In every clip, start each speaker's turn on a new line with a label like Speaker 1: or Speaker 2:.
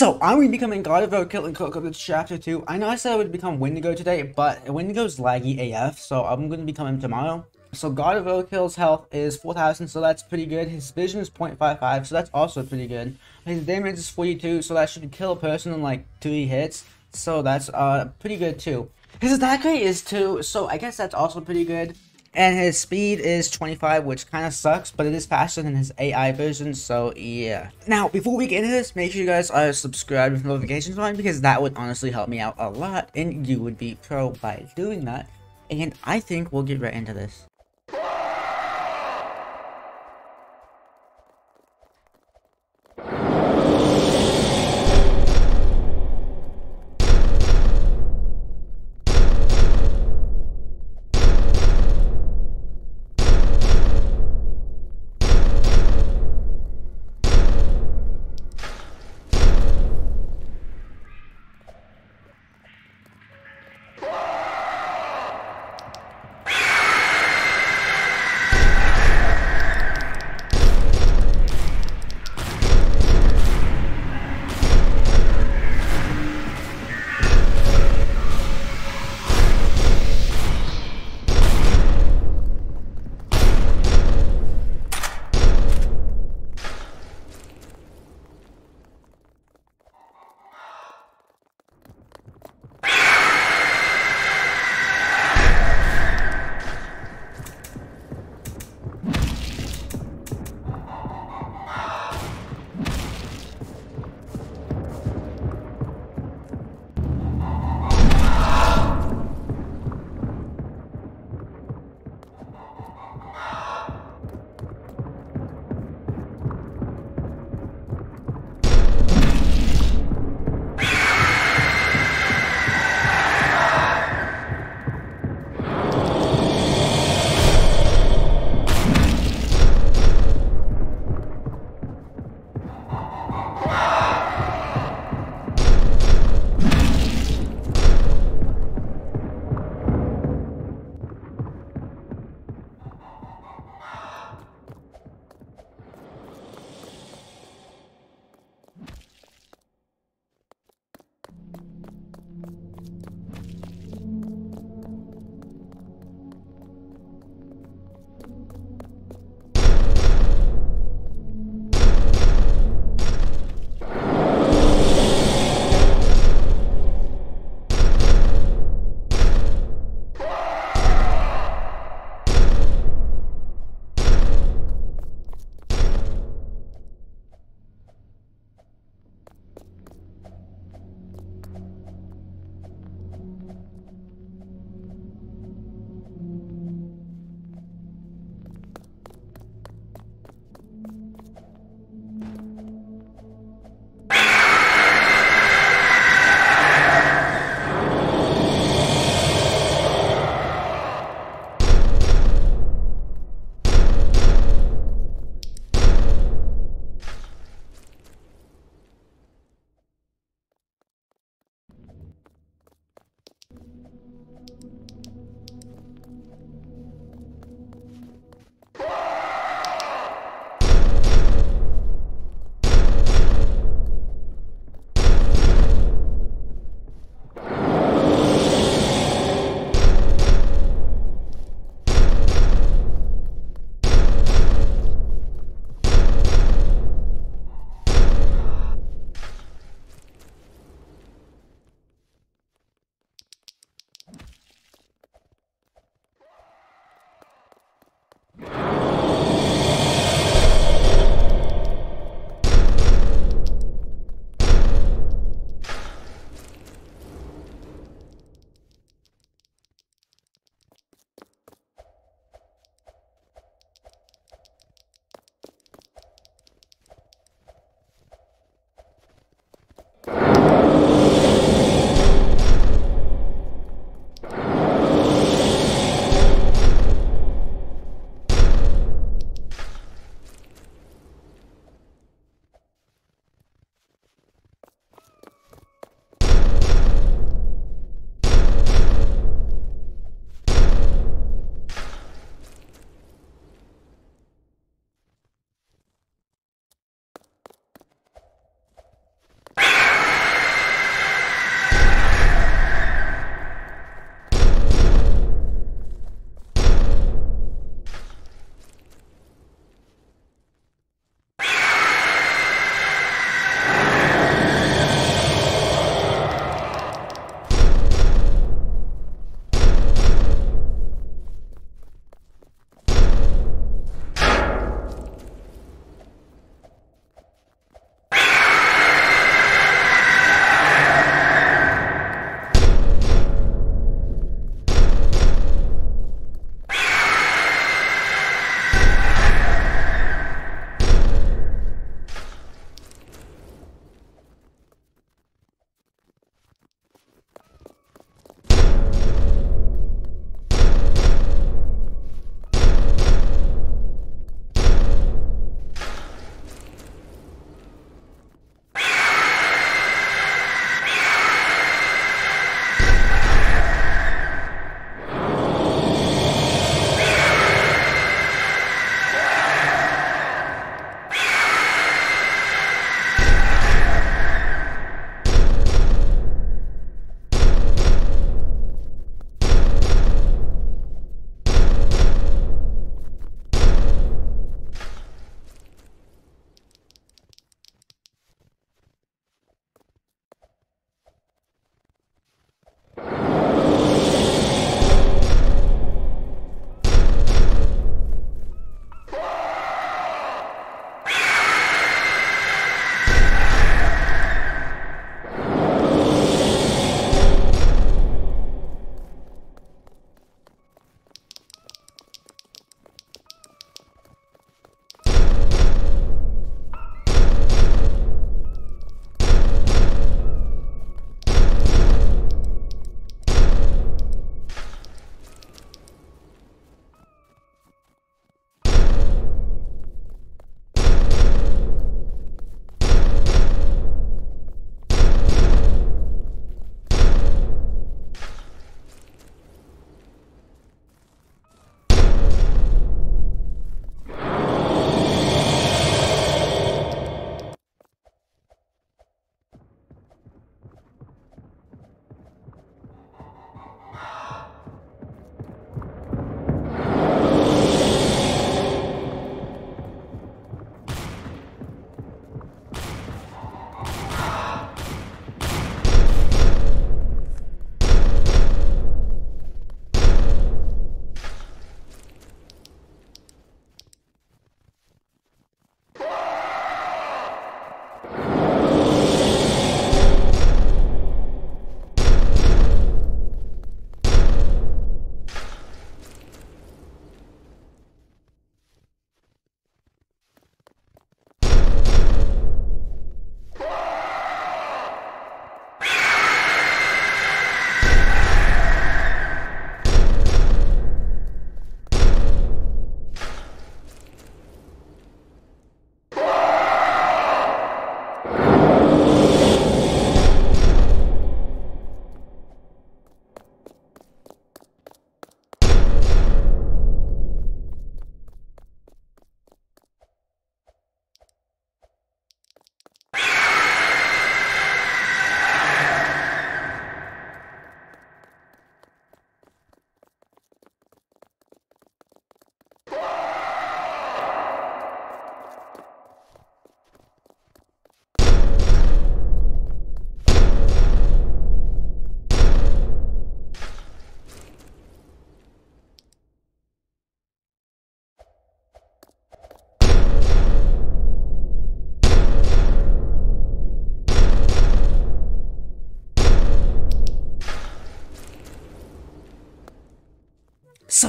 Speaker 1: So, to be becoming God of Roadkill and Coco Blitz Chapter 2. I know I said I would become Wendigo today, but Wendigo's laggy AF, so I'm going to become him tomorrow. So, God of Roadkill's health is 4,000, so that's pretty good. His vision is 0.55, so that's also pretty good. His damage is 42, so that should kill a person in like 3 hits, so that's uh pretty good too. His attack rate is 2, so I guess that's also pretty good. And his speed is 25, which kind of sucks, but it is faster than his AI version, so yeah. Now, before we get into this, make sure you guys are subscribed with notifications on, because that would honestly help me out a lot, and you would be pro by doing that. And I think we'll get right into this.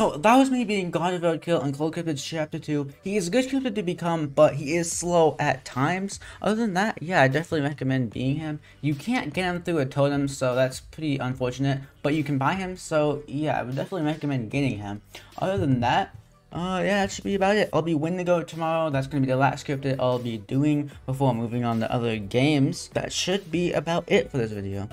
Speaker 1: So that was me being God of Roadkill and Cold Cryptid Chapter 2. He is a good cryptid to become, but he is slow at times. Other than that, yeah, I definitely recommend being him. You can't get him through a totem, so that's pretty unfortunate. But you can buy him, so yeah, I would definitely recommend getting him. Other than that, uh, yeah, that should be about it. I'll be Wendigo tomorrow. That's going to be the last cryptid I'll be doing before moving on to other games. That should be about it for this video.